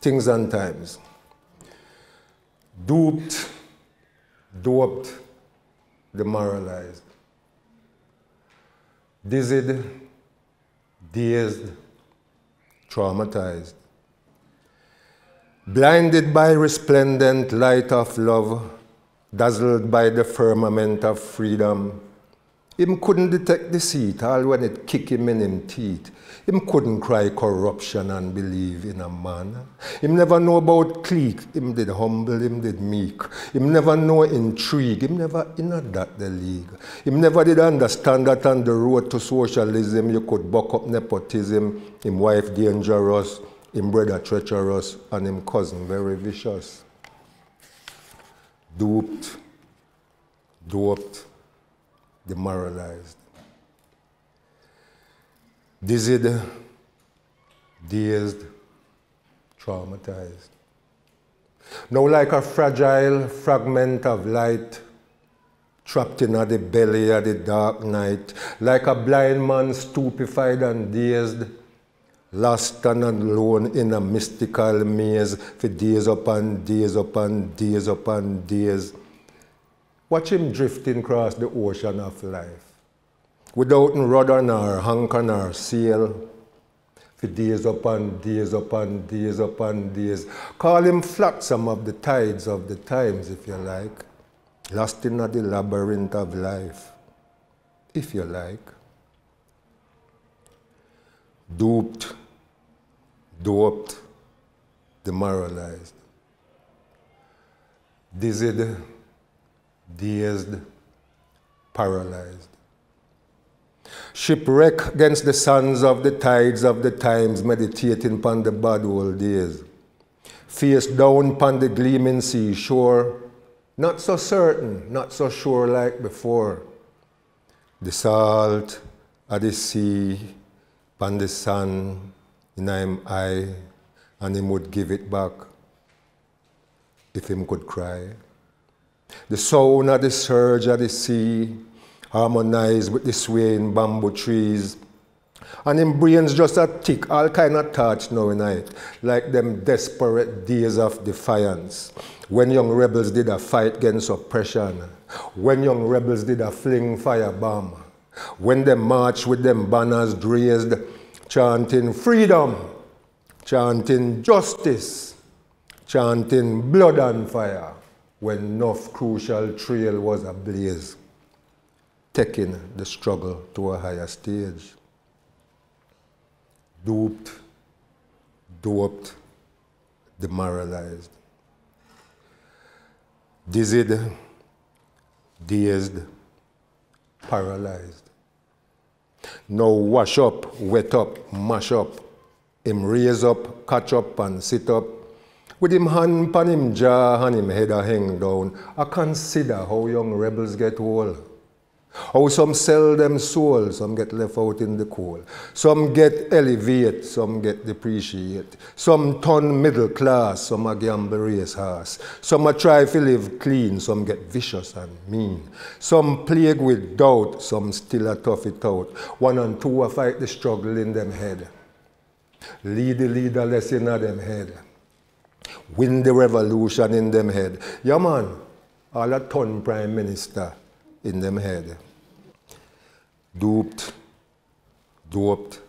things and times. Duped, doped, demoralized. Dizzied, dazed, traumatized. Blinded by resplendent light of love, dazzled by the firmament of freedom, him couldn't detect deceit, all when it kick him in him teeth. Him couldn't cry corruption and believe in a man. Him never know about clique. Him did humble, him did meek. Him never know intrigue. Him never in that the league. Him never did understand that on the road to socialism you could buck up nepotism. Him wife dangerous, him brother treacherous, and him cousin very vicious. Duped, doped, demoralized. Dizzied, dazed, traumatized. Now, like a fragile fragment of light trapped in the belly of the dark night, like a blind man stupefied and dazed, lost and alone in a mystical maze for days upon days upon days upon days. Watch him drifting across the ocean of life without rudder nor anchor nor sail for days upon days upon days upon days. Call him flotsam of the tides of the times, if you like, lost in the labyrinth of life, if you like. Duped, doped, demoralized, dizzied, dazed, paralyzed. Shipwreck against the sons of the tides of the times, meditating upon the bad old days. Face down upon the gleaming seashore, not so certain, not so sure like before. The salt of the sea, upon the sun, in him eye, and him would give it back if him could cry. The sound of the surge of the sea harmonized with the swaying bamboo trees. And him brains just a tick, all kind of thoughts now it, like them desperate days of defiance. When young rebels did a fight against oppression, when young rebels did a fling fire bomb, when they march with them banners raised, chanting freedom, chanting justice, chanting blood and fire, when North crucial trail was ablaze taking the struggle to a higher stage. Duped, doped, demoralized, dizzied, dazed, paralyzed. Now wash up, wet up, mash up, him raise up, catch up and sit up. With him hand upon him jaw and him head a hang down, I consider how young rebels get old. How some sell them soul, some get left out in the cold. Some get elevate, some get depreciate. Some turn middle class, some a gamble race horse. Some a try to live clean, some get vicious and mean. Some plague with doubt, some still a tough it out. One and two a fight the struggle in them head. Lead the leaderless in them head. Win the revolution in them head. Yeah man, all a ton prime minister in them head. Duped, doped,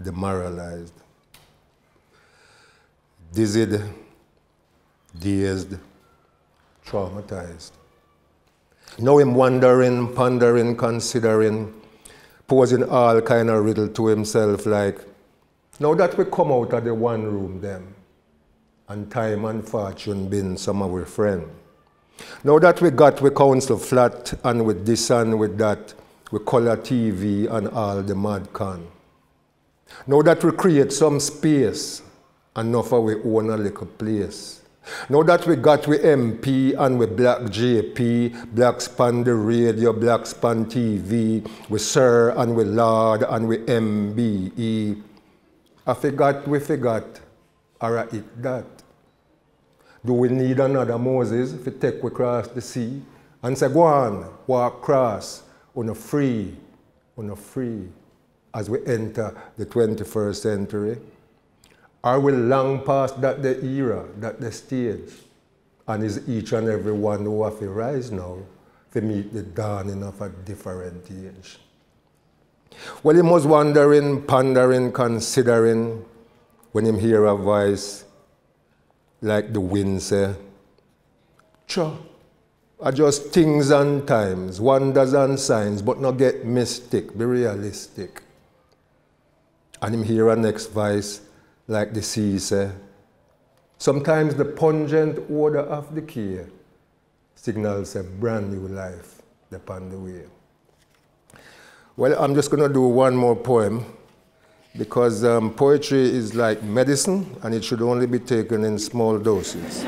demoralized, dizzied, dazed, traumatized. Now him wondering, pondering, considering, posing all kind of riddle to himself like, now that we come out of the one room them, and time and fortune been some of our friends, now that we got we council flat and with this and with that, we color TV and all the mad con. Now that we create some space, enough of we own a little place. Now that we got we MP and we Black JP, Black Span the radio, Black Span TV, we Sir and we Lord and we MBE. I forgot we forgot, alright it that. Do we need another Moses to take we across the sea? And say, go on, walk across, on a free, on a free, as we enter the 21st century. Are we long past that the era, that the stage? And is each and every one who have to rise now to meet the dawning of a different age? Well, he was wondering, pondering, considering when him hear a voice like the wind say, Cha, are just things and times, wonders and signs, but not get mystic, be realistic. And him hear a next voice like the sea say, Sometimes the pungent odor of the key signals a brand new life upon the way. Well, I'm just going to do one more poem because um, poetry is like medicine and it should only be taken in small doses.